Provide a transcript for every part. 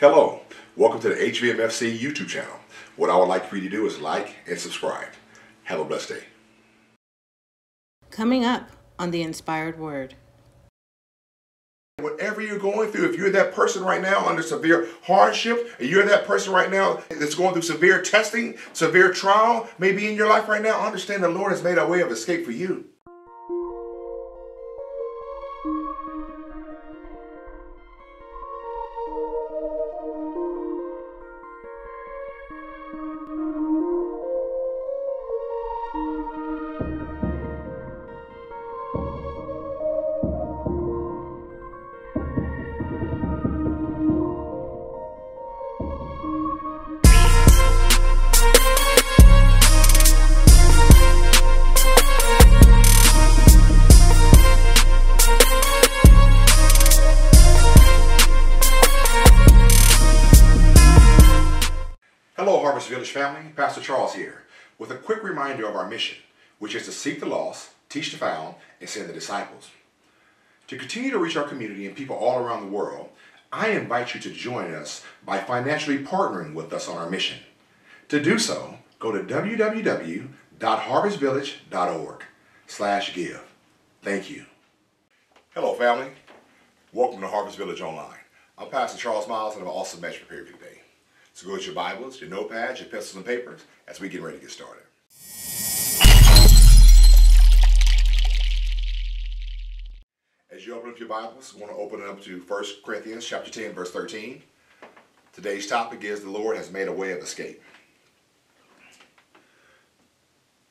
Hello, welcome to the HVMFC YouTube channel. What I would like for you to do is like and subscribe. Have a blessed day. Coming up on the Inspired Word. Whatever you're going through, if you're that person right now under severe hardship, and you're that person right now that's going through severe testing, severe trial, maybe in your life right now, understand the Lord has made a way of escape for you. Reminder of our mission, which is to seek the lost, teach the found, and send the disciples. To continue to reach our community and people all around the world, I invite you to join us by financially partnering with us on our mission. To do so, go to www.harvestvillage.org slash give. Thank you. Hello, family. Welcome to Harvest Village Online. I'm Pastor Charles Myles, and I have an awesome message prepared for today. So go with your Bibles, your notepads, your pencils and papers as we get ready to get started. As you open up your Bibles, I want to open it up to 1 Corinthians chapter 10, verse 13. Today's topic is the Lord has made a way of escape.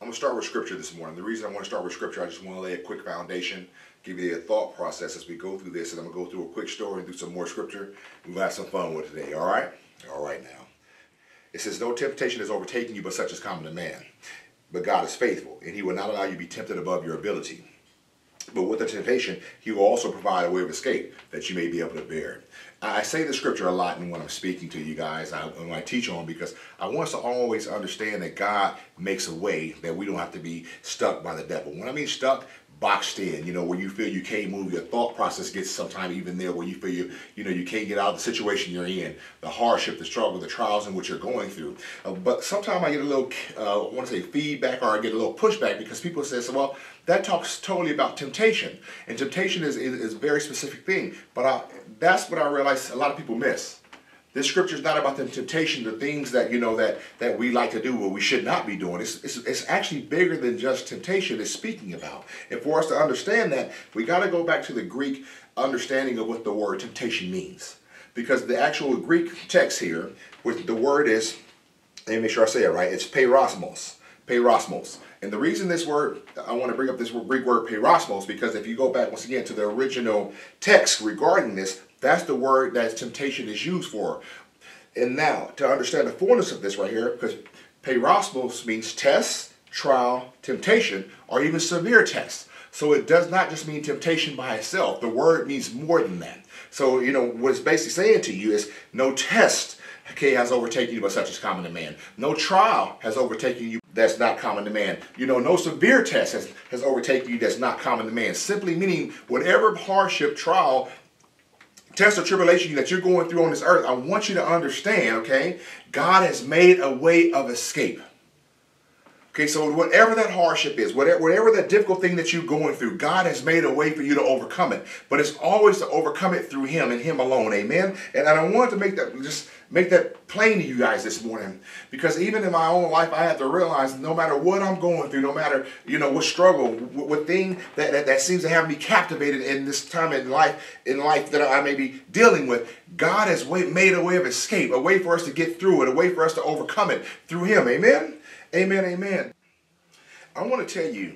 I'm going to start with scripture this morning. The reason I want to start with scripture, I just want to lay a quick foundation, give you a thought process as we go through this, and I'm going to go through a quick story and do some more scripture. We'll have some fun with today, all right? All right now. It says, No temptation is overtaking you, but such is common to man. But God is faithful, and he will not allow you to be tempted above your ability. But with the temptation, he will also provide a way of escape that you may be able to bear. I say the scripture a lot when I'm speaking to you guys, when I teach on, because I want us to always understand that God makes a way that we don't have to be stuck by the devil. When I mean stuck, boxed in, you know, where you feel you can't move, your thought process gets sometimes even there where you feel you, you know, you can't get out of the situation you're in, the hardship, the struggle, the trials in which you're going through. Uh, but sometimes I get a little, uh, I want to say feedback or I get a little pushback because people say, well, that talks totally about temptation. And temptation is, is, is a very specific thing. But I, that's what I realize a lot of people miss. This scripture is not about the temptation, the things that you know that that we like to do, what we should not be doing. It's, it's, it's actually bigger than just temptation. It's speaking about. And for us to understand that, we got to go back to the Greek understanding of what the word temptation means, because the actual Greek text here, with the word is, let me make sure I say it right. It's peirasmos, peirasmos. And the reason this word, I want to bring up this Greek word peirasmos, because if you go back once again to the original text regarding this, that's the word that temptation is used for. And now, to understand the fullness of this right here, because peirasmos means test, trial, temptation, or even severe test. So it does not just mean temptation by itself. The word means more than that. So, you know, what it's basically saying to you is no test okay, has overtaken you, but such is common to man. No trial has overtaken you that's not common to man. You know, no severe test has, has overtaken you that's not common to man. Simply meaning whatever hardship, trial, test or tribulation that you're going through on this earth, I want you to understand, okay, God has made a way of escape. Okay, so whatever that hardship is, whatever, whatever that difficult thing that you're going through, God has made a way for you to overcome it. But it's always to overcome it through Him and Him alone. Amen. And I wanted to make that just make that plain to you guys this morning, because even in my own life, I have to realize no matter what I'm going through, no matter you know what struggle, what, what thing that, that that seems to have me captivated in this time in life, in life that I may be dealing with, God has made a way of escape, a way for us to get through it, a way for us to overcome it through Him. Amen. Amen, amen. I want to tell you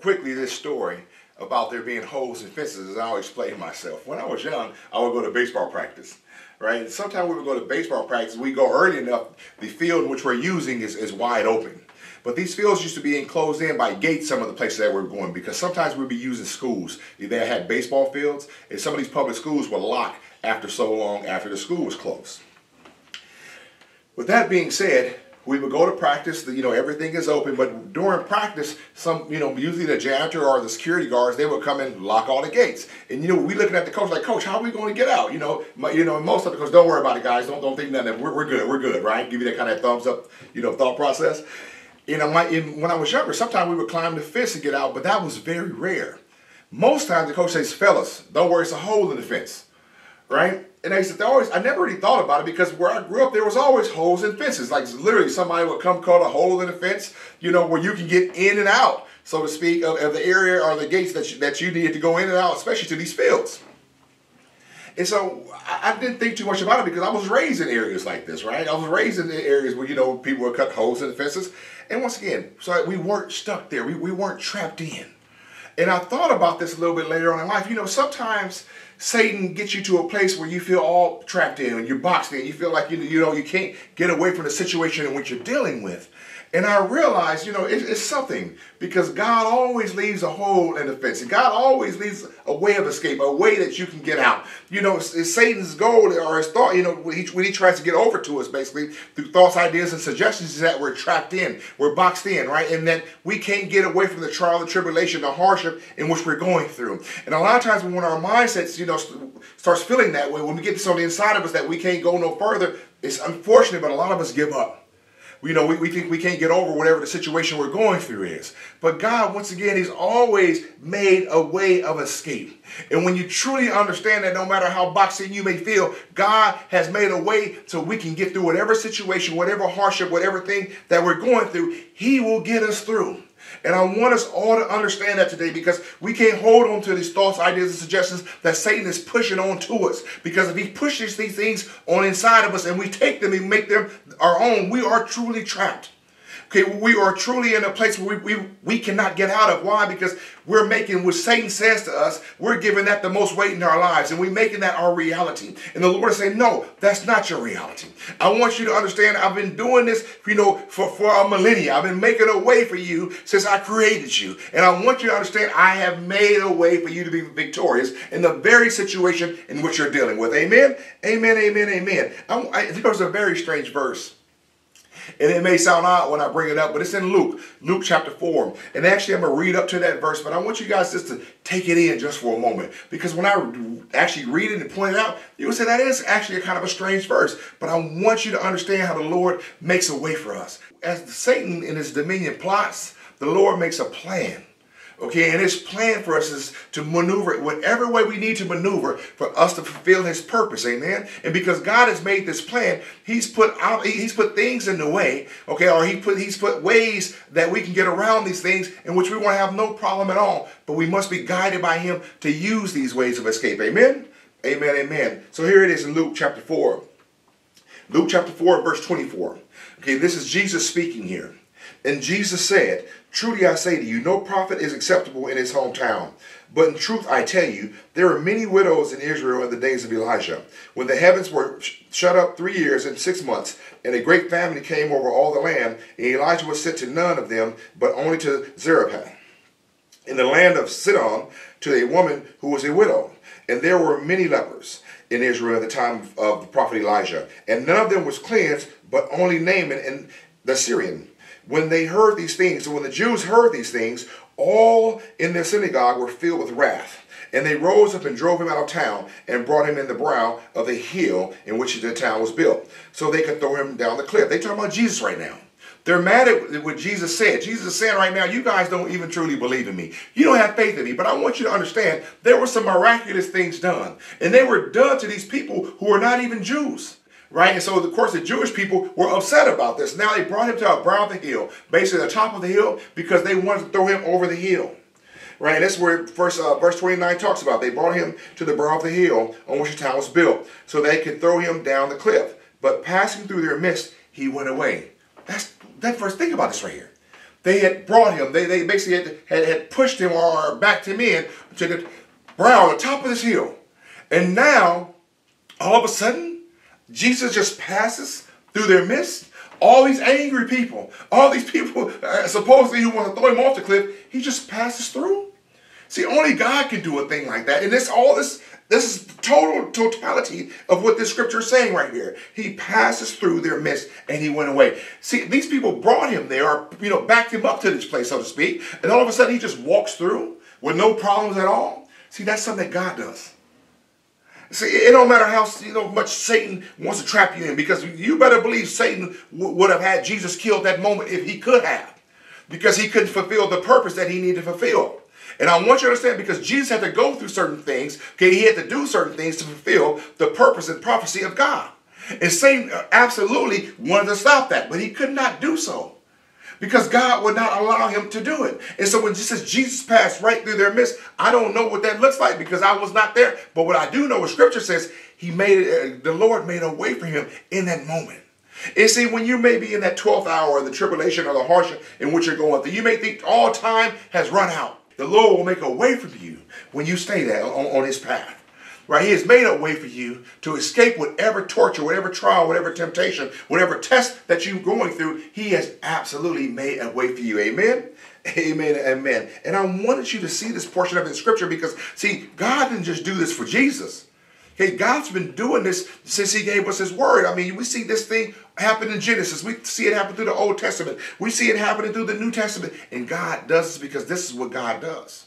quickly this story about there being holes and fences as I'll explain myself. When I was young, I would go to baseball practice, right? Sometimes we would go to baseball practice, we go early enough, the field which we're using is, is wide open. But these fields used to be enclosed in by gates, some of the places that we're going, because sometimes we'd be using schools. They had baseball fields, and some of these public schools were locked after so long after the school was closed. With that being said, we would go to practice. You know, everything is open, but during practice, some you know usually the janitor or the security guards they would come and lock all the gates. And you know, we looking at the coach like, Coach, how are we going to get out? You know, my, you know, most of the coach, don't worry about it, guys. Don't don't think nothing. We're, we're good. We're good, right? Give you that kind of thumbs up, you know, thought process. You know, when I was younger, sometimes we would climb the fence and get out, but that was very rare. Most times the coach says, fellas, don't worry, it's a hole in the fence, right? And I said, always, I never really thought about it because where I grew up, there was always holes in fences. Like literally somebody would come cut a hole in the fence, you know, where you can get in and out, so to speak, of, of the area or the gates that you, that you needed to go in and out, especially to these fields. And so I, I, didn't think too much about it because I was raised in areas like this, right? I was raised in areas where, you know, people would cut holes in the fences. And once again, so we weren't stuck there. We, we weren't trapped in. And I thought about this a little bit later on in life. You know, sometimes Satan gets you to a place where you feel all trapped in and you're boxed in. You feel like you, you know you can't get away from the situation in which you're dealing with. And I realized, you know, it, it's something because God always leaves a hole in the fence. And God always leaves a way of escape, a way that you can get out. You know, it's, Satan's goal or his thought, you know, when he, when he tries to get over to us, basically, through thoughts, ideas, and suggestions, is that we're trapped in, we're boxed in, right? And that we can't get away from the trial, the tribulation, the hardship in which we're going through. And a lot of times when our mindsets, you know, starts feeling that way, when we get this on the inside of us that we can't go no further, it's unfortunate, but a lot of us give up you know, we, we think we can't get over whatever the situation we're going through is. But God, once again, He's always made a way of escape. And when you truly understand that no matter how boxing you may feel, God has made a way so we can get through whatever situation, whatever hardship, whatever thing that we're going through, He will get us through. And I want us all to understand that today because we can't hold on to these thoughts, ideas, and suggestions that Satan is pushing on to us. Because if he pushes these things on inside of us and we take them and make them our own, we are truly trapped. Okay, we are truly in a place where we, we, we cannot get out of. Why? Because we're making what Satan says to us, we're giving that the most weight in our lives, and we're making that our reality. And the Lord is saying, No, that's not your reality. I want you to understand I've been doing this, you know, for, for a millennia. I've been making a way for you since I created you. And I want you to understand I have made a way for you to be victorious in the very situation in which you're dealing with. Amen? Amen, amen, amen. I, I, was a very strange verse and it may sound odd when I bring it up, but it's in Luke, Luke chapter 4. And actually, I'm going to read up to that verse, but I want you guys just to take it in just for a moment. Because when I actually read it and point it out, you will say that is actually a kind of a strange verse. But I want you to understand how the Lord makes a way for us. As Satan in his dominion plots, the Lord makes a plan Okay, and his plan for us is to maneuver whatever way we need to maneuver for us to fulfill his purpose. Amen. And because God has made this plan, he's put out he's put things in the way, okay, or he put he's put ways that we can get around these things in which we want to have no problem at all. But we must be guided by him to use these ways of escape. Amen. Amen. Amen. So here it is in Luke chapter 4. Luke chapter 4, verse 24. Okay, this is Jesus speaking here. And Jesus said, Truly I say to you, no prophet is acceptable in his hometown. But in truth I tell you, there were many widows in Israel in the days of Elijah, when the heavens were shut up three years and six months, and a great famine came over all the land, and Elijah was sent to none of them, but only to Zarephath, in the land of Sidon, to a woman who was a widow. And there were many lepers in Israel at the time of the prophet Elijah, and none of them was cleansed, but only Naaman and the Syrian when they heard these things, so when the Jews heard these things, all in their synagogue were filled with wrath. And they rose up and drove him out of town and brought him in the brow of the hill in which the town was built, so they could throw him down the cliff. They talking about Jesus right now. They're mad at what Jesus said. Jesus is saying right now, you guys don't even truly believe in me. You don't have faith in me. But I want you to understand there were some miraculous things done. And they were done to these people who are not even Jews right? And so, of course, the Jewish people were upset about this. Now they brought him to a brow of the hill, basically the top of the hill, because they wanted to throw him over the hill. Right, and that's where first uh, verse 29 talks about. They brought him to the brow of the hill on which the town was built, so they could throw him down the cliff. But passing through their midst, he went away. That's that verse. Think about this right here. They had brought him. They, they basically had, had, had pushed him or backed him in to the brow, the top of this hill. And now, all of a sudden, Jesus just passes through their midst. All these angry people, all these people uh, supposedly who want to throw him off the cliff, he just passes through. See, only God can do a thing like that. And this all this this is total totality of what this scripture is saying right here. He passes through their midst and he went away. See, these people brought him there, or you know, backed him up to this place, so to speak, and all of a sudden he just walks through with no problems at all. See, that's something that God does. See, it don't matter how you know much Satan wants to trap you in, because you better believe Satan would have had Jesus killed that moment if he could have, because he couldn't fulfill the purpose that he needed to fulfill. And I want you to understand because Jesus had to go through certain things, okay, he had to do certain things to fulfill the purpose and prophecy of God. And Satan uh, absolutely wanted to stop that, but he could not do so because God would not allow him to do it. And so when says Jesus passed right through their midst, I don't know what that looks like because I was not there. But what I do know, what Scripture says, he made it, uh, the Lord made a way for him in that moment. And see, when you may be in that 12th hour of the tribulation or the hardship in which you're going through, you may think all time has run out. The Lord will make a way for you when you stay there on, on his path. Right? He has made a way for you to escape whatever torture, whatever trial, whatever temptation, whatever test that you're going through. He has absolutely made a way for you. Amen? Amen. Amen. And I wanted you to see this portion of the scripture because, see, God didn't just do this for Jesus. Okay, God's been doing this since He gave us His Word. I mean, we see this thing happen in Genesis. We see it happen through the Old Testament. We see it happening through the New Testament. And God does this because this is what God does.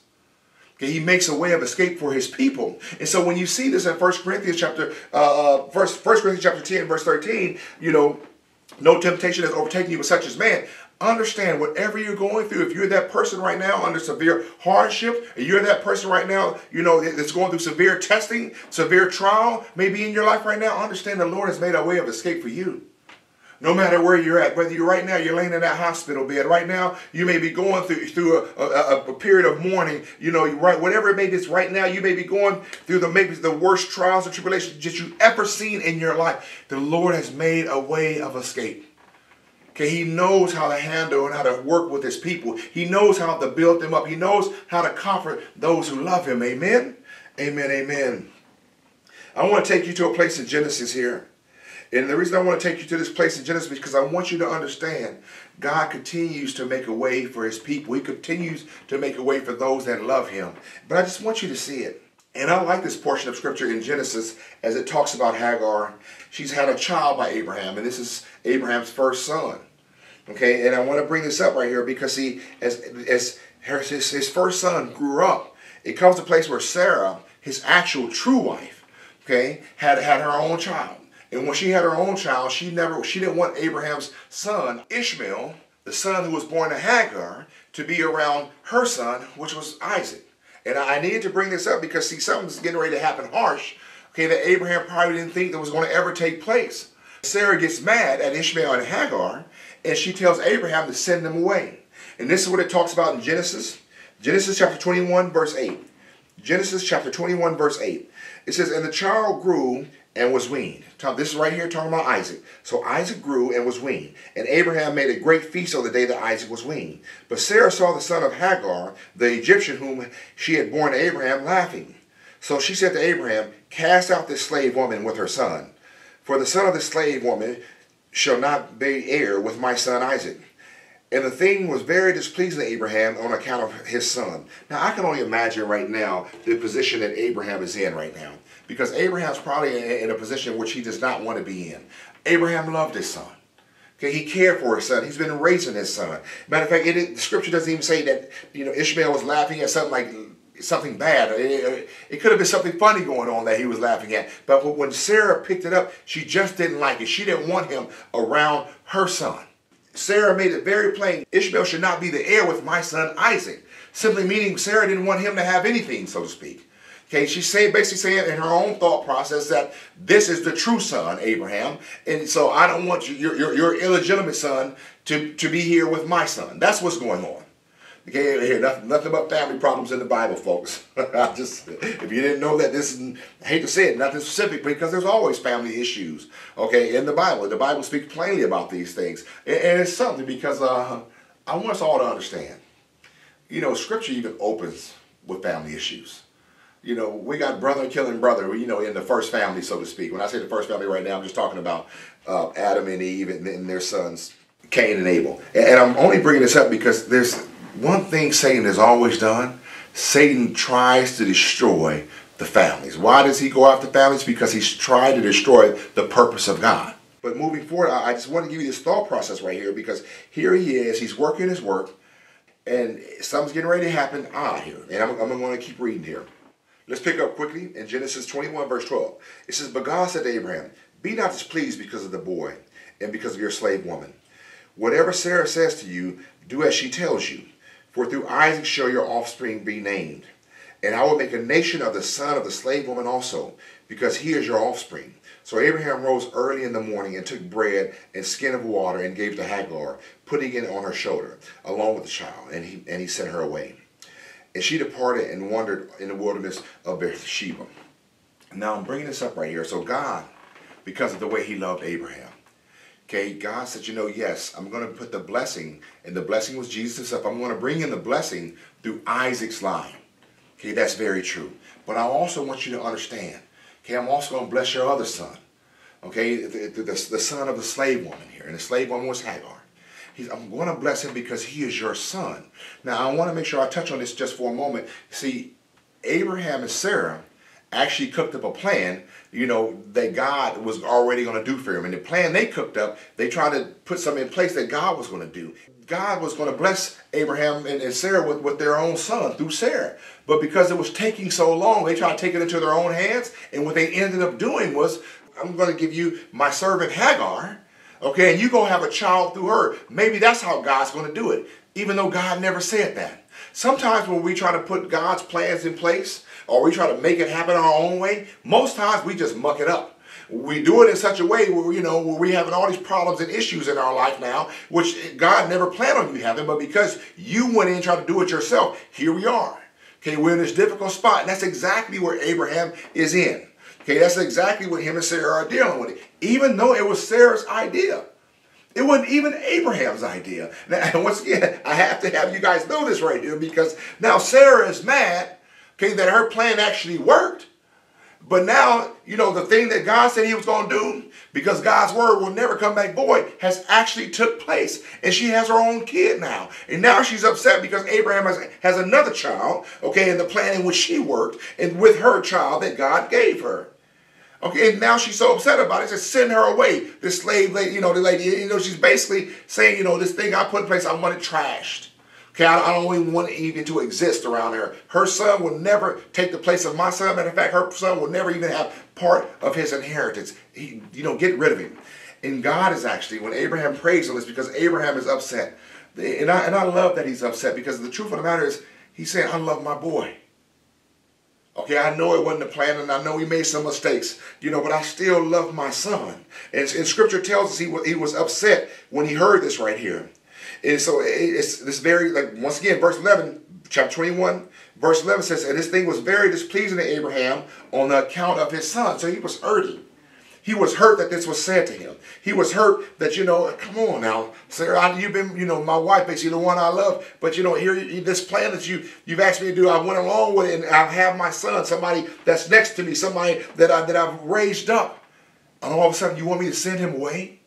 Okay, he makes a way of escape for his people. And so when you see this in 1 Corinthians chapter, uh, uh first, 1 Corinthians chapter 10, verse 13, you know, no temptation has overtaken you but such as man. Understand whatever you're going through, if you're that person right now under severe hardship, you're that person right now, you know, that's going through severe testing, severe trial, maybe in your life right now, understand the Lord has made a way of escape for you. No matter where you're at, whether you're right now, you're laying in that hospital bed. Right now, you may be going through through a, a, a period of mourning. You know, right, whatever it may be. Right now, you may be going through the maybe the worst trials and tribulations that you've ever seen in your life. The Lord has made a way of escape. Okay, he knows how to handle and how to work with his people. He knows how to build them up. He knows how to comfort those who love him. Amen. Amen. Amen. I want to take you to a place in Genesis here. And the reason I want to take you to this place in Genesis is because I want you to understand God continues to make a way for his people. He continues to make a way for those that love him. But I just want you to see it. And I like this portion of scripture in Genesis as it talks about Hagar. She's had a child by Abraham, and this is Abraham's first son. Okay, and I want to bring this up right here because he, as as his, his first son grew up, it comes to a place where Sarah, his actual true wife, okay, had had her own child. And when she had her own child, she never she didn't want Abraham's son, Ishmael, the son who was born to Hagar, to be around her son, which was Isaac. And I needed to bring this up because see, something's getting ready to happen harsh, okay, that Abraham probably didn't think that was going to ever take place. Sarah gets mad at Ishmael and Hagar, and she tells Abraham to send them away. And this is what it talks about in Genesis. Genesis chapter 21, verse 8. Genesis chapter 21, verse 8. It says, And the child grew and was weaned. This is right here talking about Isaac. So Isaac grew and was weaned. And Abraham made a great feast on the day that Isaac was weaned. But Sarah saw the son of Hagar, the Egyptian whom she had borne to Abraham, laughing. So she said to Abraham, Cast out this slave woman with her son. For the son of the slave woman shall not be heir with my son Isaac. And the thing was very displeasing to Abraham on account of his son. Now, I can only imagine right now the position that Abraham is in right now. Because Abraham's probably in a position which he does not want to be in. Abraham loved his son. Okay, he cared for his son. He's been raising his son. Matter of fact, it, the scripture doesn't even say that you know Ishmael was laughing at something like something bad. It, it, could have been something funny going on that he was laughing at. But when Sarah picked it up, she just didn't like it. She didn't want him around her son. Sarah made it very plain Ishmael should not be the heir with my son Isaac. Simply meaning Sarah didn't want him to have anything, so to speak. Okay, she's saying basically saying in her own thought process that this is the true son, Abraham, and so I don't want you, your, your, your illegitimate son to, to be here with my son. That's what's going on. Okay, here nothing, nothing but family problems in the Bible, folks. I just if you didn't know that, this is, I hate to say it, nothing specific because there's always family issues. Okay, in the Bible, the Bible speaks plainly about these things, and, and it's something because uh, I want us all to understand. You know, Scripture even opens with family issues. You know, we got brother killing brother. You know, in the first family, so to speak. When I say the first family right now, I'm just talking about uh, Adam and Eve and, and their sons, Cain and Abel. And, and I'm only bringing this up because there's one thing Satan has always done, Satan tries to destroy the families. Why does he go after families? Because he's trying to destroy the purpose of God. But moving forward, I just want to give you this thought process right here because here he is, he's working his work, and something's getting ready to happen odd here. And I'm, I'm going to keep reading here. Let's pick up quickly in Genesis 21, verse 12. It says, But God said to Abraham, Be not displeased because of the boy and because of your slave woman. Whatever Sarah says to you, do as she tells you. For through Isaac shall your offspring be named. And I will make a nation of the son of the slave woman also, because he is your offspring. So Abraham rose early in the morning and took bread and skin of water and gave to Hagar, putting it on her shoulder, along with the child, and he, and he sent her away. And she departed and wandered in the wilderness of Beersheba. Now I'm bringing this up right here. So God, because of the way he loved Abraham, okay, God said, you know, yes, I'm going to put the blessing, and the blessing was Jesus himself. I'm going to bring in the blessing through Isaac's line. Okay, that's very true. But I also want you to understand, okay, I'm also going to bless your other son. Okay, the, the, the, the son of the slave woman here. And the slave woman was Hagar. He's, I'm going to bless him because he is your son. Now, I want to make sure I touch on this just for a moment. See, Abraham and Sarah actually cooked up a plan, you know, that God was already going to do for him. And the plan they cooked up, they tried to put something in place that God was going to do. God was going to bless Abraham and, Sarah with, with their own son through Sarah. But because it was taking so long, they tried to take it into their own hands. And what they ended up doing was, I'm going to give you my servant Hagar, okay, and you're going to have a child through her. Maybe that's how God's going to do it, even though God never said that. Sometimes when we try to put God's plans in place, or we try to make it happen our own way, most times we just muck it up we do it in such a way where you know where we having all these problems and issues in our life now, which God never planned on you having, but because you went in and tried to do it yourself, here we are. Okay, we're in this difficult spot, and that's exactly where Abraham is in. Okay, that's exactly what him and Sarah are dealing with. Even though it was Sarah's idea. It wasn't even Abraham's idea. Now, once again, I have to have you guys know this right here because now Sarah is mad, okay, that her plan actually worked. But now, you know, the thing that God said he was going to do, because God's word will never come back void, has actually took place. And she has her own kid now. And now she's upset because Abraham has, has another child, okay, in the plan in which she worked, and with her child that God gave her. Okay, and now she's so upset about it, just send her away. This slave lady, you know, the lady, you know, she's basically saying, you know, this thing I put in place, I want it trashed. Okay, I, don't even want it even to exist around her. Her son will never take the place of my son. Matter of fact, her son will never even have part of his inheritance. He, you know, get rid of him. And God is actually, when Abraham prays on this, because Abraham is upset. And I, and I love that he's upset because the truth of the matter is, he's saying, I love my boy. Okay, I know it wasn't the plan, and I know he made some mistakes, you know, but I still love my son. And, and Scripture tells us he was, he was upset when he heard this right here. And so it's this very, like, once again, verse 11, chapter 21, verse 11 says, And this thing was very displeasing to Abraham on the account of his son. So he was hurting. He was hurt that this was said to him. He was hurt that, you know, come on now, Sarah, you've been, you know, my wife, basically the one I love. But, you know, here, this plan that you, you've asked me to do, I went along with it and I have my son, somebody that's next to me, somebody that, I, that I've raised up. And all of a sudden you want me to send him away?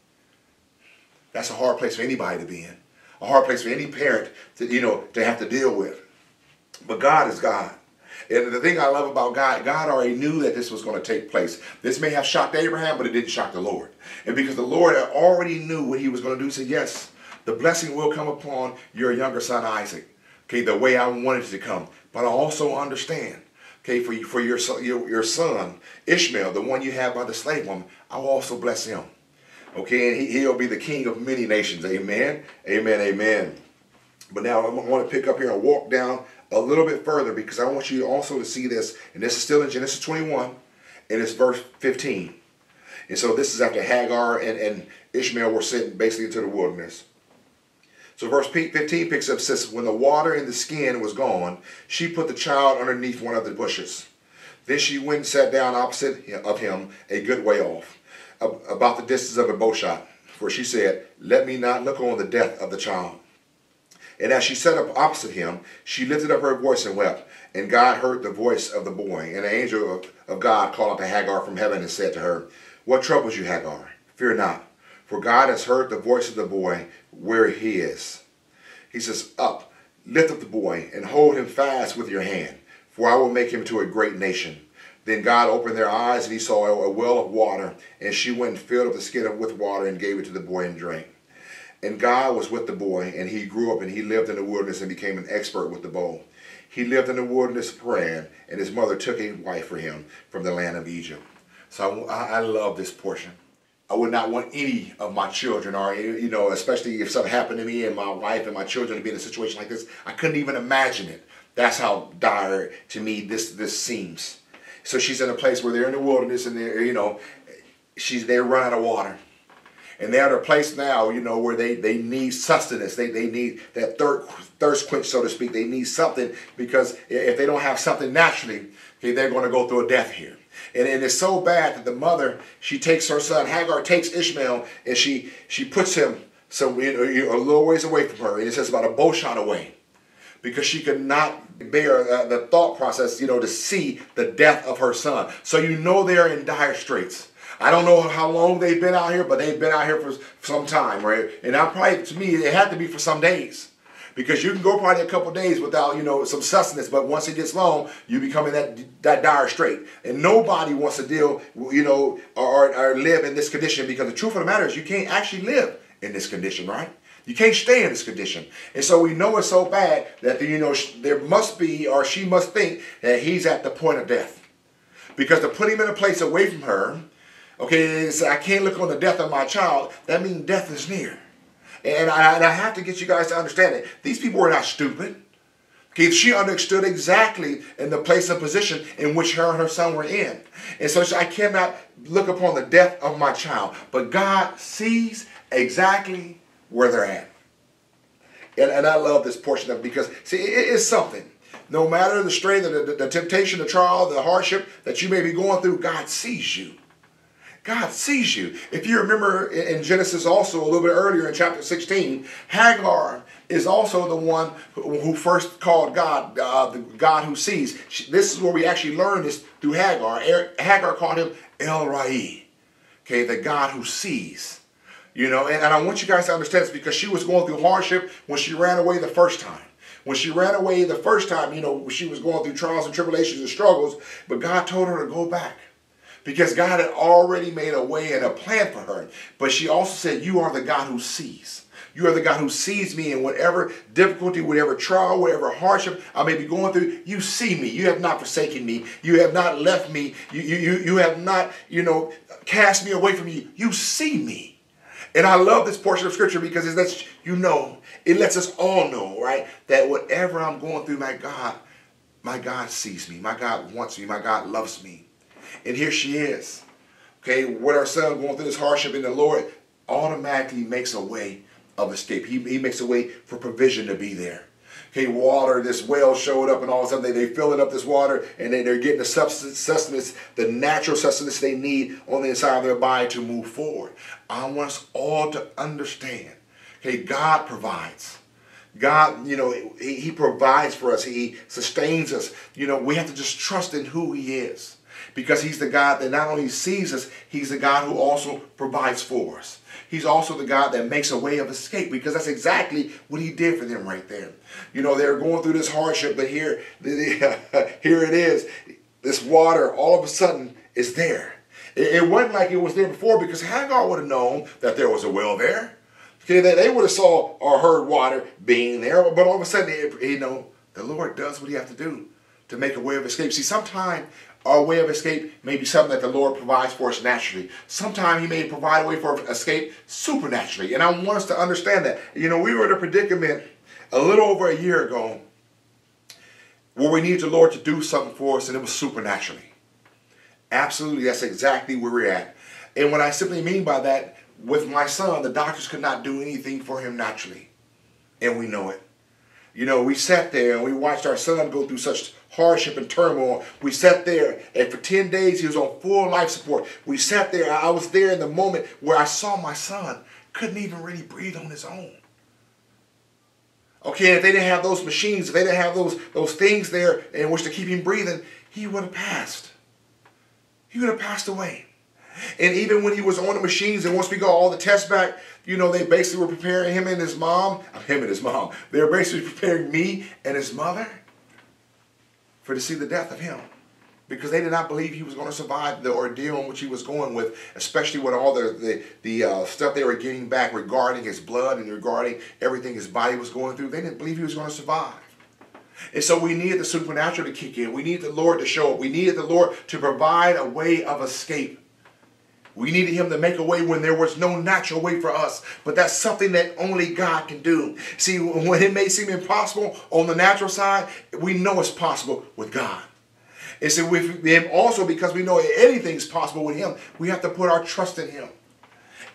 That's a hard place for anybody to be in a hard place for any parent to, you know, to have to deal with. But God is God. And the thing I love about God, God already knew that this was going to take place. This may have shocked Abraham, but it didn't shock the Lord. And because the Lord already knew what he was going to do, he said, yes, the blessing will come upon your younger son Isaac. Okay, the way I wanted it to come. But I also understand, okay, for, for your, your, your son, Ishmael, the one you have by the slave woman, I will also bless him. Okay, and he, he'll be the king of many nations. Amen. Amen. Amen. But now I want to pick up here and walk down a little bit further because I want you also to see this. And this is still in Genesis 21, and it's verse 15. And so this is after Hagar and, and Ishmael were sent basically into the wilderness. So verse 15 picks up, says, When the water in the skin was gone, she put the child underneath one of the bushes. Then she went and sat down opposite of him a good way off about the distance of a bow shot, for she said, Let me not look on the death of the child. And as she sat up opposite him, she lifted up her voice and wept. And God heard the voice of the boy. And the angel of, of God called unto Hagar from heaven and said to her, What troubles you, Hagar? Fear not, for God has heard the voice of the boy where he is. He says, Up, Lift up the boy and hold him fast with your hand, for I will make him to a great nation. Then God opened their eyes, and he saw a well of water, and she went and filled up the skin with water and gave it to the boy and drank. And God was with the boy, and he grew up and he lived in the wilderness and became an expert with the bow. He lived in the wilderness praying, and his mother took a wife for him from the land of Egypt. So I, I love this portion. I would not want any of my children, or you know, especially if something happened to me and my wife and my children to be in a situation like this. I couldn't even imagine it. That's how dire to me this this seems. So she's in a place where they're in the wilderness and they're you know, she's they run out of water and they're at a place now, you know, where they, they need sustenance. They, they need that third, thirst quench, so to speak. They need something because if they don't have something naturally, okay, they're going to go through a death here. And, and it's so bad that the mother, she takes her son, Hagar takes Ishmael, and she, she puts him some, you know, a little ways away from her. And it says about a bow shot away because she could not bear uh, the thought process, you know, to see the death of her son. So you know they're in dire straits. I don't know how long they've been out here, but they've been out here for some time, right? And I probably, to me, it had to be for some days. Because you can go probably a couple days without, you know, some sustenance, but once it gets long, you become in that that dire strait. And nobody wants to deal, you know, or, or live in this condition because the truth of the matter is you can't actually live in this condition, right? You can't stay in this condition. And so we know it's so bad that, you know, there must be, or she must think that he's at the point of death. Because to put him in a place away from her, Okay, so I can't look on the death of my child. That means death is near. And I, and I have to get you guys to understand it. These people were not stupid. Okay, she understood exactly in the place and position in which her and her son were in. And so I cannot look upon the death of my child. But God sees exactly where they're at. And, and I love this portion of it because, see, it is something. No matter the strain, the, the, the temptation, the trial, the hardship that you may be going through, God sees you. God sees you. If you remember in Genesis also a little bit earlier in chapter 16, Hagar is also the one who first called God, uh, the God who sees. This is where we actually learn this through Hagar. Hagar called him El Roi, okay, the God who sees. You know, and, and I want you guys to understand this because she was going through hardship when she ran away the first time. When she ran away the first time, you know, she was going through trials and tribulations and struggles, but God told her to go back because God had already made a way and a plan for her. But she also said, You are the God who sees. You are the God who sees me in whatever difficulty, whatever trial, whatever hardship I may be going through. You see me. You have not forsaken me. You have not left me. You, you, you have not, you know, cast me away from you. You see me. And I love this portion of scripture because it lets you know, it lets us all know, right, that whatever I'm going through, my God, my God sees me. My God wants me. My God loves me. And here she is. Okay, with our son going through this hardship, and the Lord automatically makes a way of escape. He, he makes a way for provision to be there. Okay, water, this well showed up, and all of a sudden they, they filling up this water, and they, they're getting the substance, sustenance, the natural sustenance they need on the inside of their body to move forward. I want us all to understand. Okay, God provides. God, you know, he, he provides for us. He sustains us. You know, we have to just trust in who He is because he's the God that not only sees us, he's the God who also provides for us. He's also the God that makes a way of escape because that's exactly what he did for them right there. You know, they're going through this hardship, but here, here it is. This water all of a sudden is there. It, wasn't like it was there before because Hagar would have known that there was a well there. Okay, they, would have saw or heard water being there, but all of a sudden, you know, the Lord does what he has to do to make a way of escape. See, sometimes our way of escape may be something that the Lord provides for us naturally. Sometimes He may provide a way for escape supernaturally. And I want us to understand that. You know, we were in a predicament a little over a year ago where we needed the Lord to do something for us, and it was supernaturally. Absolutely, that's exactly where we're at. And what I simply mean by that, with my son, the doctors could not do anything for him naturally. And we know it. You know, we sat there and we watched our son go through such hardship and turmoil. We sat there, and for 10 days he was on full life support. We sat there, I was there in the moment where I saw my son couldn't even really breathe on his own. Okay, if they didn't have those machines, if they didn't have those, those things there in which to keep him breathing, he would have passed. He would have passed away. And even when he was on the machines, and once we got all the tests back, you know, they basically were preparing him and his mom, him and his mom, they were basically preparing me and his mother for to see the death of him. Because they did not believe he was going to survive the ordeal in which he was going with, especially with all the the, the uh, stuff they were getting back regarding his blood and regarding everything his body was going through. They didn't believe he was going to survive. And so we needed the supernatural to kick in. We needed the Lord to show up. We needed the Lord to provide a way of escape. We needed him to make a way when there was no natural way for us. But that's something that only God can do. See, when it may seem impossible on the natural side, we know it's possible with God. And so with him also because we know anything's possible with him, we have to put our trust in him.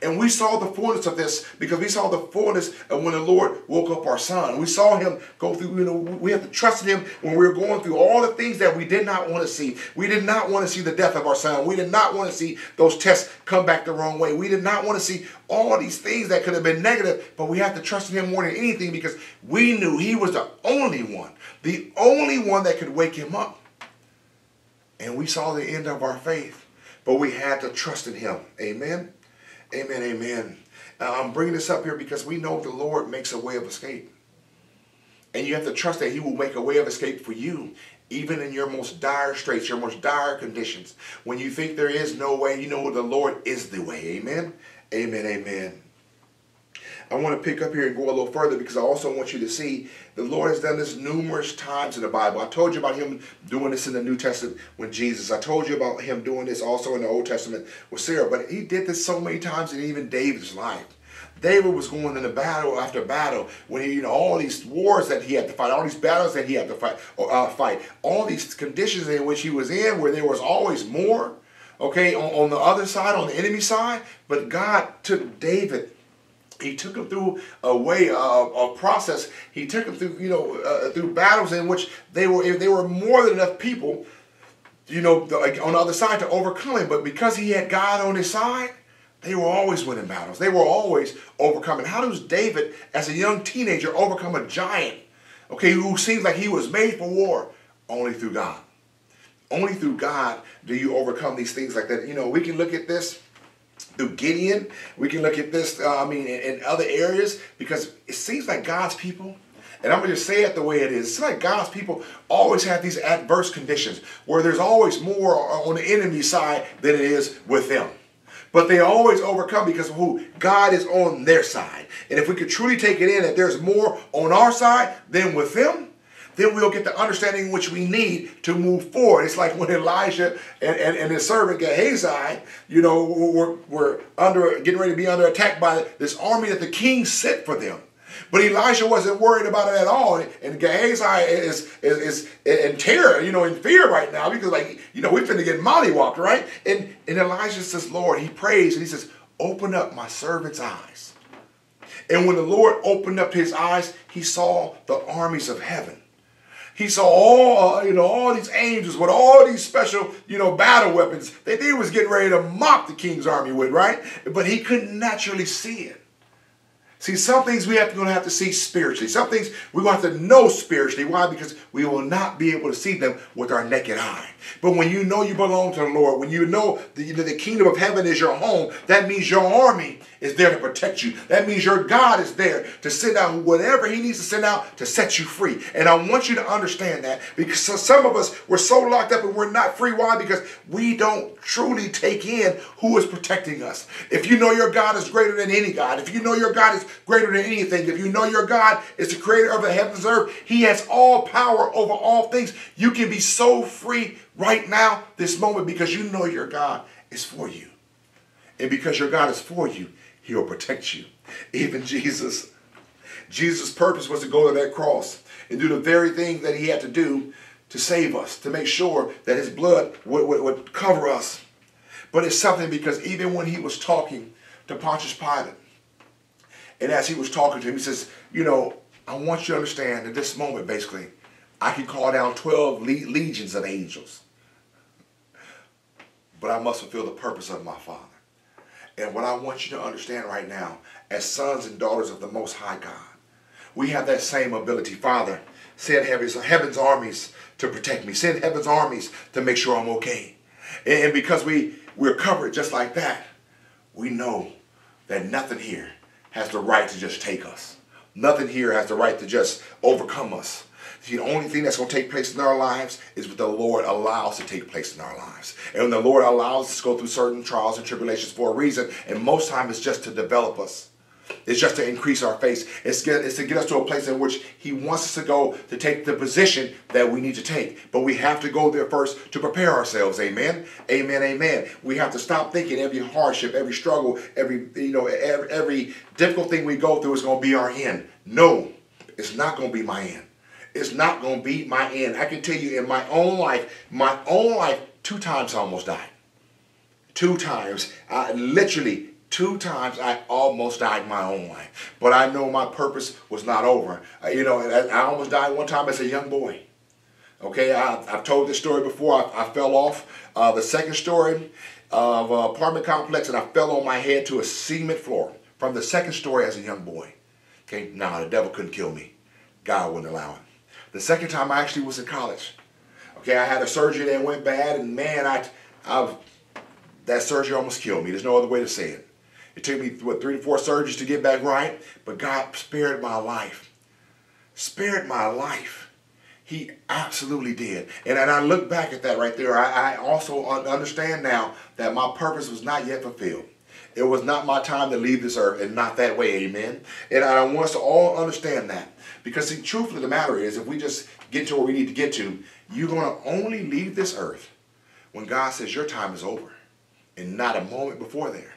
And we saw the fullness of this because we saw the fullness of when the Lord woke up our son. We saw him go through, you know, we have to trust in him when we were going through all the things that we did not want to see. We did not want to see the death of our son. We did not want to see those tests come back the wrong way. We did not want to see all these things that could have been negative, but we have to trust in him more than anything because we knew he was the only one, the only one that could wake him up. And we saw the end of our faith, but we had to trust in him. Amen. Amen, amen. Uh, I'm bringing this up here because we know the Lord makes a way of escape. And you have to trust that He will make a way of escape for you, even in your most dire straits, your most dire conditions. When you think there is no way, you know the Lord is the way. Amen, amen, amen. I want to pick up here and go a little further because I also want you to see the Lord has done this numerous times in the Bible. I told you about him doing this in the New Testament with Jesus. I told you about him doing this also in the Old Testament with Sarah. But he did this so many times in even David's life. David was going into battle after battle when he, you know, all these wars that he had to fight, all these battles that he had to fight, uh, fight, all these conditions in which he was in, where there was always more. Okay, on, on the other side, on the enemy side, but God took David he took them through a way, uh, a process. He took them through, you know, uh, through battles in which they were, they were more than enough people, you know, on the other side to overcome him. But because he had God on his side, they were always winning battles. They were always overcoming. How does David, as a young teenager, overcome a giant, okay, who seems like he was made for war? Only through God. Only through God do you overcome these things like that. You know, we can look at this through Gideon. We can look at this, uh, I mean, in, in, other areas because it seems like God's people, and I'm going to just say it the way it is. It's like God's people always have these adverse conditions where there's always more on the enemy side than it is with them. But they always overcome because of who? God is on their side. And if we could truly take it in that there's more on our side than with them, then we'll get the understanding which we need to move forward. It's like when Elijah and, and, and his servant Gehazi, you know, were, were under getting ready to be under attack by this army that the king sent for them. But Elijah wasn't worried about it at all. And Gehazi is, is, is in terror, you know, in fear right now because, like, you know, we're finna get mollywalked, right? And, and Elijah says, Lord, he prays and he says, open up my servant's eyes. And when the Lord opened up his eyes, he saw the armies of heaven he saw all, uh, you know, all these angels with all these special, you know, battle weapons that they was getting ready to mop the king's army with, right? But he couldn't naturally see it. See, some things we have to, going to have to see spiritually. Some things we're going to have to know spiritually. Why? Because we will not be able to see them with our naked eye. But when you know you belong to the Lord, when you know the, the kingdom of heaven is your home, that means your army is there to protect you. That means your God is there to send out whatever he needs to send out to set you free. And I want you to understand that because some of us, we're so locked up and we're not free. Why? Because we don't truly take in who is protecting us. If you know your God is greater than any God, if you know your God is greater than anything, if you know your God is the creator of the heavens and earth, he has all power over all things. You can be so free right now, this moment, because you know your God is for you. And because your God is for you, He'll protect you. Even Jesus. Jesus' purpose was to go to that cross and do the very thing that he had to do to save us, to make sure that his blood would, would, would cover us. But it's something because even when he was talking to Pontius Pilate, and as he was talking to him, he says, You know, I want you to understand at this moment, basically, I can call down 12 legions of angels, but I must fulfill the purpose of my Father. And what I want you to understand right now, as sons and daughters of the Most High God, we have that same ability. Father, send heaven's, heaven's armies to protect me. Send heaven's armies to make sure I'm okay. And because we we're covered just like that, we know that nothing here has the right to just take us. Nothing here has the right to just overcome us. The only thing that's going to take place in our lives is what the Lord allows to take place in our lives. And when the Lord allows us to go through certain trials and tribulations for a reason, and most time it's just to develop us. It's just to increase our faith. It's, get, it's to get us to a place in which He wants us to go to take the position that we need to take. But we have to go there first to prepare ourselves. Amen. Amen. Amen. We have to stop thinking every hardship, every struggle, every you know, every, every difficult thing we go through is going to be our end. No, it's not going to be my end. It's not going to be my end. I can tell you in my own life, my own life, two times I almost died. Two times. I literally Two times I almost died my own life. But I know my purpose was not over. Uh, you know, I, almost died one time as a young boy. Okay, I, have told this story before. I, I fell off uh, the second story of an apartment complex and I fell on my head to a cement floor from the second story as a young boy. Okay, now nah, the devil couldn't kill me. God wouldn't allow it. The second time I actually was in college. Okay, I had a surgery that went bad and man, I, I've, that surgery almost killed me. There's no other way to say it. It took me, what, three to four surgeries to get back right, but God spared my life. Spared my life. He absolutely did. And, and I look back at that right there. I, I also understand now that my purpose was not yet fulfilled. It was not my time to leave this earth and not that way, amen. And I want us to all understand that. Because the truth of the matter is, if we just get to where we need to get to, you're going to only leave this earth when God says your time is over and not a moment before there.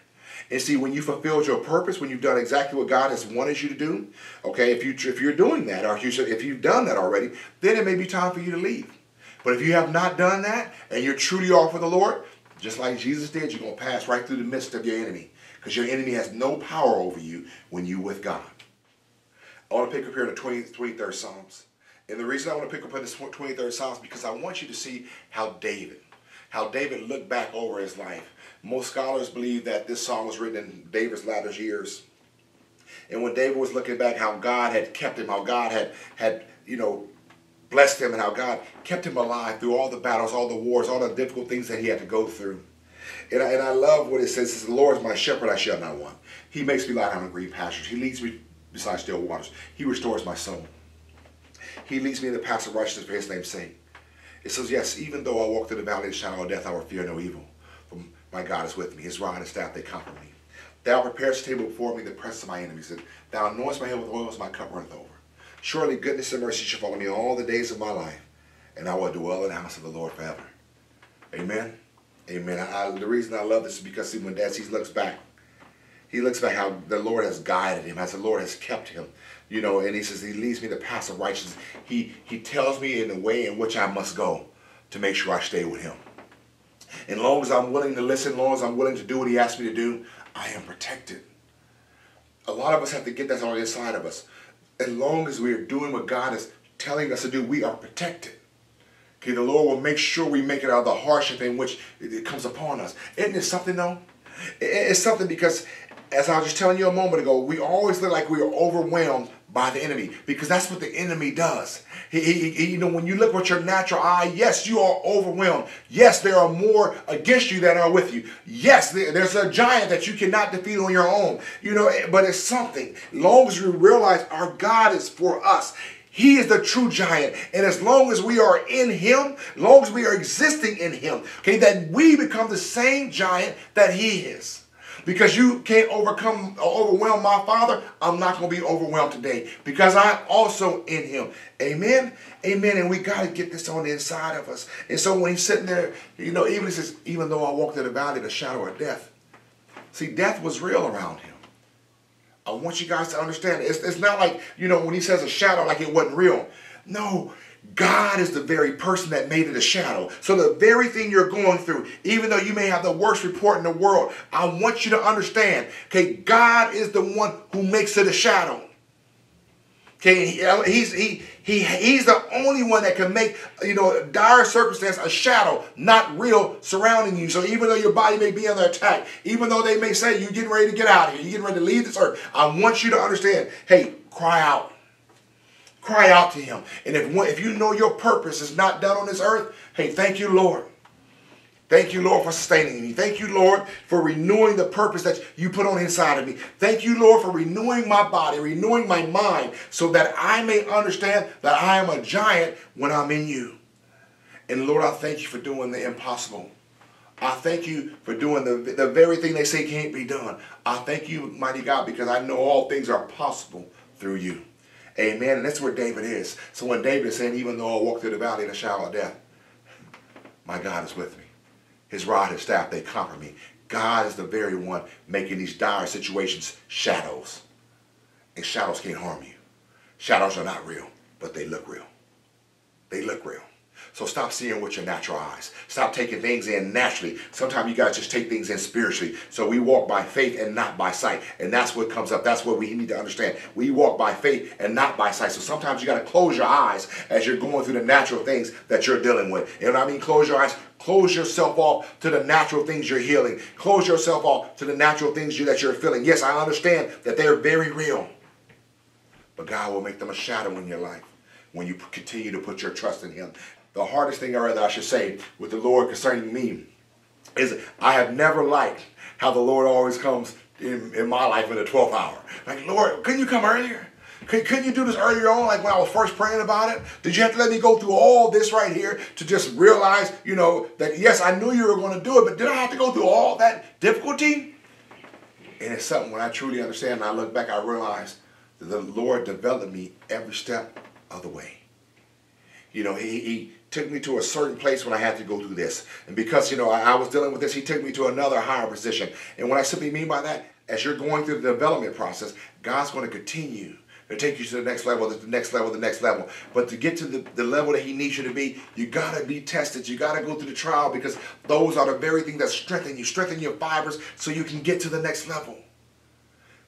And see, when you fulfilled your purpose, when you've done exactly what God has wanted you to do, okay, if, you, if you're doing that, or if, you, if you've done that already, then it may be time for you to leave. But if you have not done that, and you're truly all for the Lord, just like Jesus did, you're going to pass right through the midst of your enemy. Because your enemy has no power over you when you're with God. I want to pick up here in the 20, 23rd Psalms. And the reason I want to pick up in this 23rd Psalms because I want you to see how David, how David looked back over his life most scholars believe that this song was written in David's latter years. And when David was looking back how God had kept him, how God had, had you know, blessed him and how God kept him alive through all the battles, all the wars, all the difficult things that he had to go through. And I, and I love what it says. It says, the Lord is my shepherd, I shall not want. He makes me lie down in green pastures. He leads me beside still waters. He restores my soul. He leads me in the paths of righteousness for his name's sake. It says, yes, even though I walk through the valley of the shadow of death, I will fear no evil. My God is with me. His rod and staff, they comfort me. Thou preparest a table before me the presence of my enemies. And thou anointest my head with oil as my cup runneth over. Surely goodness and mercy shall follow me all the days of my life, and I will dwell in the house of the Lord forever. Amen. Amen. I, I, the reason I love this is because see, when Dad sees looks back, he looks back how the Lord has guided him, as the Lord has kept him. You know, and he says he leads me the path of righteousness. He he tells me in the way in which I must go to make sure I stay with him. And long as I'm willing to listen, long as I'm willing to do what he asks me to do, I am protected. A lot of us have to get that on the inside of us. As long as we are doing what God is telling us to do, we are protected. Okay, the Lord will make sure we make it out of the hardship in which it comes upon us. Isn't it something though? It's something because, as I was just telling you a moment ago, we always look like we are overwhelmed by the enemy because that's what the enemy does. He, he, he, you know, when you look with your natural eye, yes, you are overwhelmed. Yes, there are more against you than are with you. Yes, there's a giant that you cannot defeat on your own. You know, eh, but it's something. Long as we realize our God is for us. He is the true giant. And as long as we are in him, long as we are existing in him, okay, that we become the same giant that he is. Because you can't overcome, overwhelm my Father, I'm not going to be overwhelmed today because I'm also in Him. Amen? Amen. And we got to get this on the inside of us. And so when He's sitting there, you know, even says, even though I walk through the valley the shadow of death, see, death was real around Him. I want you guys to understand. It's, it's not like, you know, when He says a shadow, like it wasn't real. No, God is the very person that made it a shadow. So the very thing you're going through, even though you may have the worst report in the world, I want you to understand, okay, God is the one who makes it a shadow. Okay, he's he he he's the only one that can make you know dire circumstance a shadow, not real surrounding you. So even though your body may be under attack, even though they may say you're getting ready to get out of here, you're getting ready to leave this earth, I want you to understand. Hey, cry out. Cry out to him. And if, if you know your purpose is not done on this earth, hey, thank you, Lord. Thank you, Lord, for sustaining me. Thank you, Lord, for renewing the purpose that you put on inside of me. Thank you, Lord, for renewing my body, renewing my mind, so that I may understand that I am a giant when I'm in you. And Lord, I thank you for doing the impossible. I thank you for doing the, the very thing they say can't be done. I thank you, mighty God, because I know all things are possible through you. Amen. And that's where David is. So when David is saying, even though I walk through the valley of the shadow of death, my God is with me. His rod and staff, they comfort me. God is the very one making these dire situations shadows. And shadows can't harm you. Shadows are not real, but they look real. They look real. So stop seeing with your natural eyes. Stop taking things in naturally. Sometimes you guys just take things in spiritually. So we walk by faith and not by sight. And that's what comes up. That's what we need to understand. We walk by faith and not by sight. So sometimes you got to close your eyes as you're going through the natural things that you're dealing with. You know what I mean? Close your eyes. Close yourself off to the natural things you're healing. Close yourself off to the natural things you, that you're feeling. Yes, I understand that they're very real. But God will make them a shadow in your life when you continue to put your trust in Him the hardest thing, or rather I should say, with the Lord concerning me is I have never liked how the Lord always comes in, in my life in the 12th hour. Like, Lord, couldn't you come earlier? Could, couldn't you do this earlier on, like when I was first praying about it? Did you have to let me go through all this right here to just realize, you know, that yes, I knew you were going to do it, but did I have to go through all that difficulty? And it's something when I truly understand and I look back, I realize that the Lord developed me every step of the way. You know, he, he took me to a certain place when I had to go through this. And because, you know, I, I, was dealing with this, he took me to another higher position. And what I simply mean by that, as you're going through the development process, God's going to continue to take you to the next level, the next level, the next level. But to get to the, the level that he needs you to be, you got to be tested. You got to go through the trial because those are the very things that strengthen you, strengthen your fibers so you can get to the next level.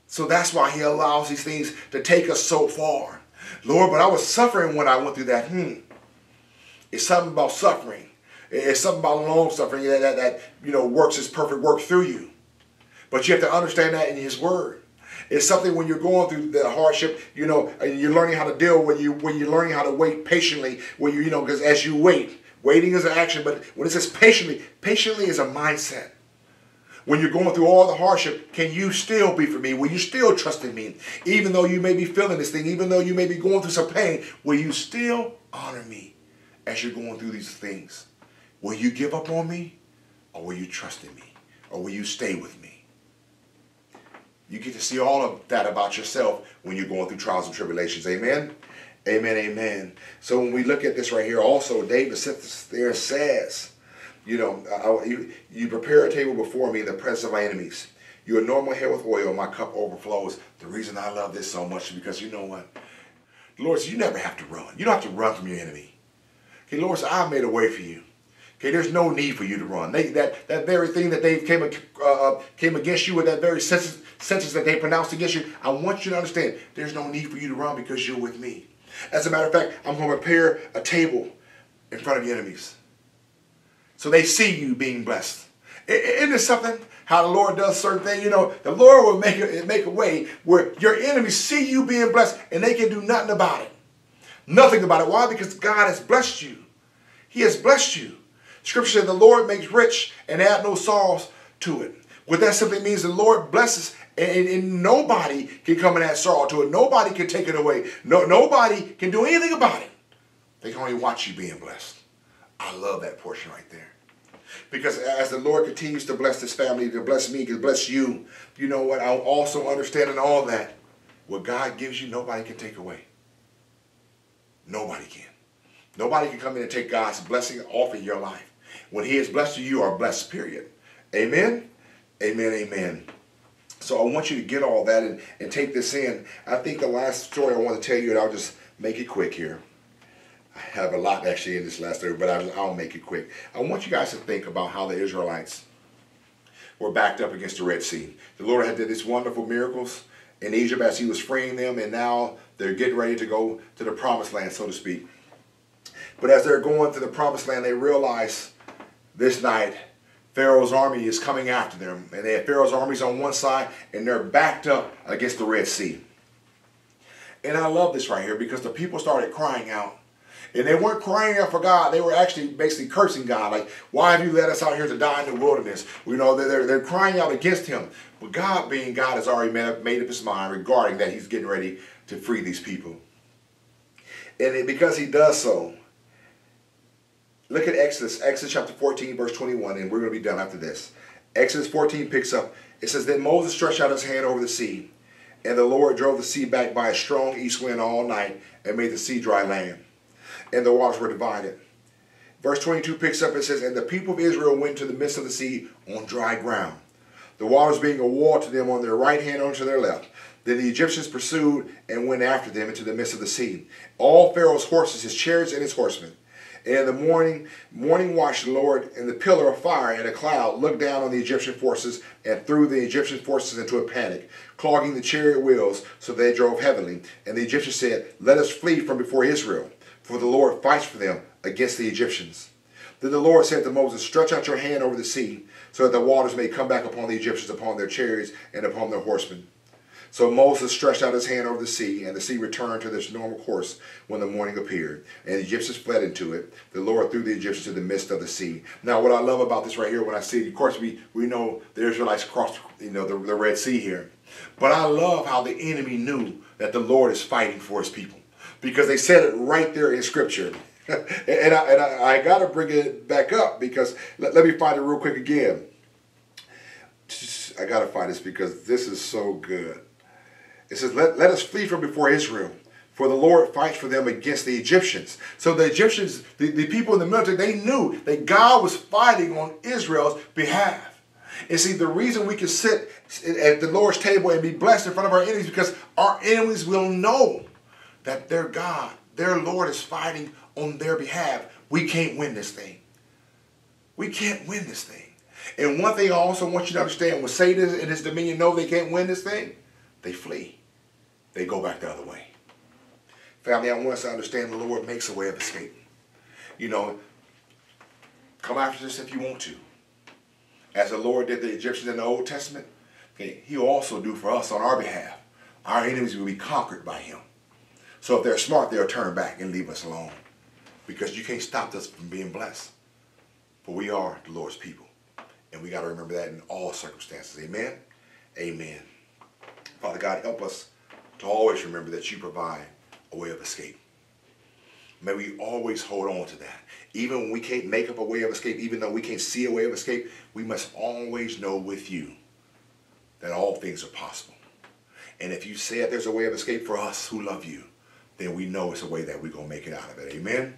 So that's why he allows these things to take us so far. Lord, but I was suffering when I went through that. Hmm. It's something about suffering. It's something about long suffering that, that, that you know works His perfect work through you. But you have to understand that in His Word. It's something when you're going through the hardship, you know, and you're learning how to deal when you when you're learning how to wait patiently. When you you know because as you wait, waiting is an action, but when it says patiently, patiently is a mindset. When you're going through all the hardship, can you still be for me? Will you still trust in me? Even though you may be feeling this thing, even though you may be going through some pain, will you still honor me? As you're going through these things? Will you give up on me or will you trust in me or will you stay with me? You get to see all of that about yourself when you're going through trials and tribulations. Amen? Amen, amen. So when we look at this right here, also, David sits there says, you know, I, you, you prepare a table before me in the presence of my enemies. You anoint my head with oil, my cup overflows. The reason I love this so much is because you know what? The Lord says you never have to run. You don't have to run from your enemy. Okay, Lord said, I've made a way for you. Okay, there's no need for you to run. They, that, that very thing that they came, uh, uh, came against you with that very sentence, sentence that they pronounced against you, I want you to understand there's no need for you to run because you're with me. As a matter of fact, I'm going to prepare a table in front of your enemies. So they see you being blessed. Isn't it something how the Lord does certain things? You know, the Lord will make a, make a way where your enemies see you being blessed and they can do nothing about it. Nothing about it. Why? Because God has blessed you. He has blessed you. Scripture says the Lord makes rich and add no sorrows to it. What that simply means the Lord blesses and, and, nobody can come and add sorrow to it. Nobody can take it away. No, nobody can do anything about it. They can only watch you being blessed. I love that portion right there. Because as the Lord continues to bless this family, to bless me, to bless you, you know what? I'll also understand in all that what God gives you, nobody can take away. Nobody can. Nobody can come in and take God's blessing off of your life. When he is blessed you, you are blessed, period. Amen? Amen, amen. So I want you to get all that and, and take this in. I think the last story I want to tell you, and I'll just make it quick here. I have a lot actually in this last story, but I'll, I'll make it quick. I want you guys to think about how the Israelites were backed up against the Red Sea. The Lord had did these wonderful miracles in Egypt as he was freeing them, and now they're getting ready to go to the promised land, so to speak. But as they're going to the promised land, they realize this night Pharaoh's army is coming after them. And they have Pharaoh's armies on one side, and they're backed up against the Red Sea. And I love this right here because the people started crying out. And they weren't crying out for God. They were actually basically cursing God. Like, why have you let us out here to die in the wilderness? You know, they're, they're crying out against him. But God, being God, has already made up, his mind regarding that he's getting ready to free these people. And because he does so, look at Exodus, Exodus chapter 14, verse 21, and we're going to be done after this. Exodus 14 picks up, it says, Then Moses stretched out his hand over the sea, and the Lord drove the sea back by a strong east wind all night and made the sea dry land. And the waters were divided. Verse 22 picks up and says, And the people of Israel went to the midst of the sea on dry ground, the waters being a wall to them on their right hand and to their left. Then the Egyptians pursued and went after them into the midst of the sea. All Pharaoh's horses, his chariots, and his horsemen. And in the morning, morning watch, the Lord in the pillar of fire and a cloud looked down on the Egyptian forces and threw the Egyptian forces into a panic, clogging the chariot wheels so they drove heavily. And the Egyptians said, Let us flee from before Israel, for the Lord fights for them against the Egyptians. Then the Lord said to Moses, Stretch out your hand over the sea, so that the waters may come back upon the Egyptians, upon their chariots, and upon their horsemen. So Moses stretched out his hand over the sea, and the sea returned to its normal course when the morning appeared. And the Egyptians fled into it. The Lord threw the Egyptians to the midst of the sea. Now, what I love about this right here, when I see, it, of course, we, we know the Israelites crossed, you know, the, the Red Sea here. But I love how the enemy knew that the Lord is fighting for his people. Because they said it right there in Scripture. and I, and I, I got to bring it back up because let, let me find it real quick again. I got to find this because this is so good. It says, let, let us flee from before Israel, for the Lord fights for them against the Egyptians. So the Egyptians, the, the people in the military, they knew that God was fighting on Israel's behalf. And see, the reason we can sit at the Lord's table and be blessed in front of our enemies because our enemies will know that their God, their Lord is fighting on their behalf. We can't win this thing. We can't win this thing. And one thing I also want you to understand, when Satan and his dominion know they can't win this thing, they flee they go back the other way. Family, I want us to understand the Lord makes a way of escape. You know, come after this if you want to. As the Lord did the Egyptians in the Old Testament, okay, he'll also do for us on our behalf. Our enemies will be conquered by him. So if they're smart, they'll turn back and leave us alone. Because you can't stop us from being blessed. For we are the Lord's people. And we got to remember that in all circumstances. Amen? Amen. Father God, help us to always remember that you provide a way of escape. May we always hold on to that. Even when we can't make up a way of escape, even though we can't see a way of escape, we must always know with you that all things are possible. And if you said there's a way of escape for us who love you, then we know it's a way that we're going to make it out of it. Amen?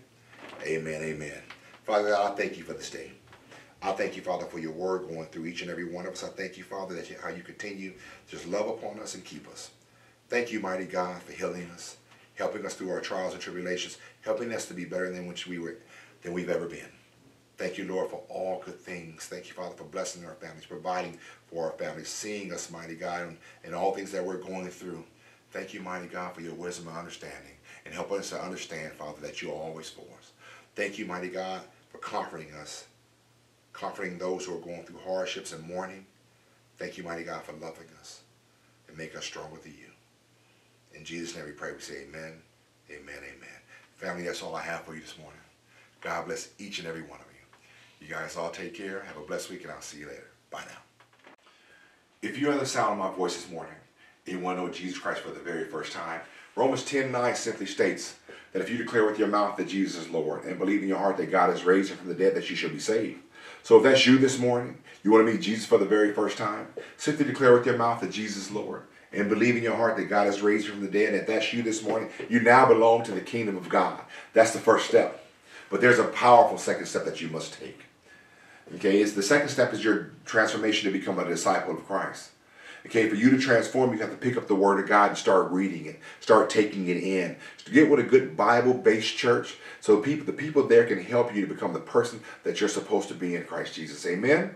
Amen, amen. Father God, I thank you for this day. I thank you, Father, for your word going through each and every one of us. I thank you, Father, that you, how you continue to just love upon us and keep us. Thank you, mighty God, for healing us, helping us through our trials and tribulations, helping us to be better than which we were than we've ever been. Thank you, Lord, for all good things. Thank you, Father, for blessing our families, providing for our families, seeing us, mighty God, and, all things that we're going through. Thank you, mighty God, for your wisdom and understanding, and help us to understand, Father, that you are always for us. Thank you, mighty God, for comforting us, comforting those who are going through hardships and mourning. Thank you, mighty God, for loving us and make us stronger through you. In Jesus' name we pray. We say amen, amen, amen. Family, that's all I have for you this morning. God bless each and every one of you. You guys all take care. Have a blessed week, and I'll see you later. Bye now. If you are the sound of my voice this morning, and you want to know Jesus Christ for the very first time, Romans 10 9 simply states that if you declare with your mouth that Jesus is Lord and believe in your heart that God has raised him from the dead, that you shall be saved. So if that's you this morning, you want to meet Jesus for the very first time, simply declare with your mouth that Jesus is Lord and believe in your heart that God has raised you from the dead, if that's you this morning, you now belong to the kingdom of God. That's the first step. But there's a powerful second step that you must take. Okay, it's the second step is your transformation to become a disciple of Christ. Okay, for you to transform, you have to pick up the Word of God and start reading it, start taking it in. Get with a good Bible-based church, so people, the people there can help you to become the person that you're supposed to be in Christ Jesus. Amen.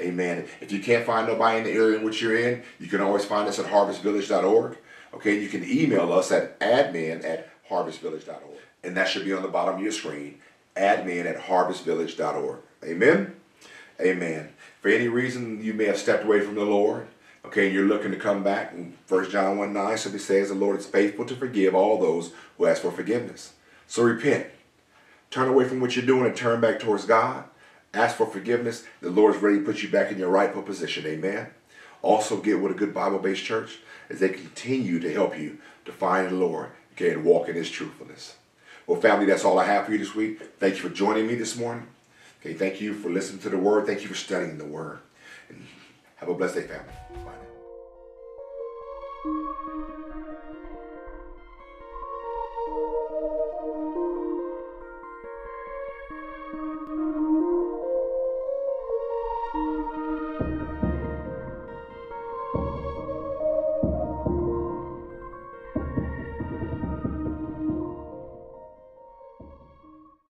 Amen. If you can't find nobody in the area in which you're in, you can always find us at harvestvillage.org. Okay, you can email us at admin at harvestvillage.org. And that should be on the bottom of your screen, admin at harvestvillage.org. Amen? Amen. For any reason you may have stepped away from the Lord, okay, you're looking to come back, and 1 John 1 9 simply says the Lord is faithful to forgive all those who ask for forgiveness. So repent, turn away from what you're doing and turn back towards God. Ask for forgiveness. The Lord's ready to put you back in your rightful position. Amen. Also, get with a good Bible based church as they continue to help you to find the Lord okay, and walk in His truthfulness. Well, family, that's all I have for you this week. Thank you for joining me this morning. Okay, thank you for listening to the Word. Thank you for studying the Word. And have a blessed day, family. Bye now.